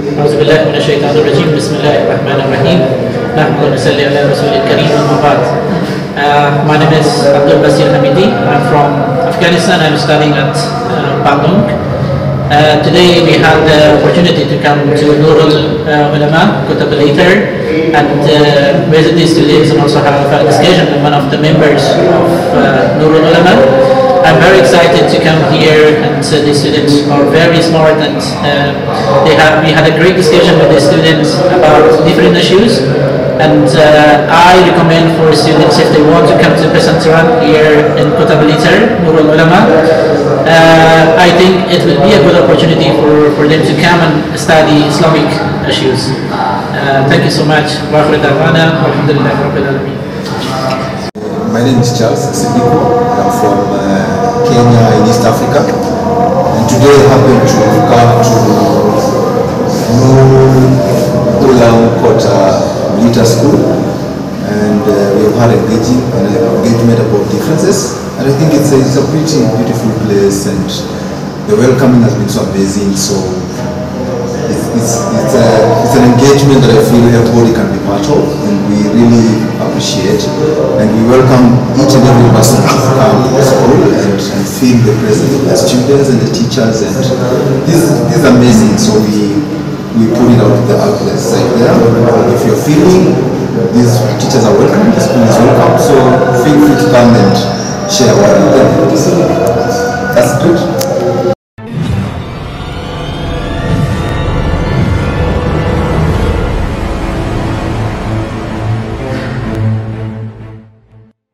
أعوذ بالله من الشيطان الرجيم بسم الله الرحمن الرحيم نحمد ونصلي على رسول الكريم أما بعد Uh, my name is Abdul Basir Hamidi. I'm from Afghanistan. I'm studying at uh, Bandung. Uh, today we had the opportunity to come to Nurul uh, Ulum, Kota Blitar and uh, visit these students and also have a discussion with one of the members of uh, Nurul Ulum very excited to come here and uh, the students are very smart and uh, they have, we had a great discussion with the students about different issues and uh, I recommend for students if they want to come to Pesantren here in Kota Blitar, Nurul Ulum, uh, I think it will be a good opportunity for, for them to come and study Islamic issues. Uh, thank you so much. Wa alamin. My name is Charles Sibiku. I'm from uh, Kenya in East Africa. And today I happen to come to New Ulum Kota Blitar School. And uh, we have had engaging, an engagement about differences. And I think it's a, it's a pretty beautiful place and the welcoming has been so amazing. So an engagement that I feel everybody can be part of and we really appreciate. And we welcome each and every person to come to school and, and feel the presence of the students and the teachers and this, this is amazing. So we we put it out to the outlets like there if you're feeling these teachers are welcome the school is welcome. So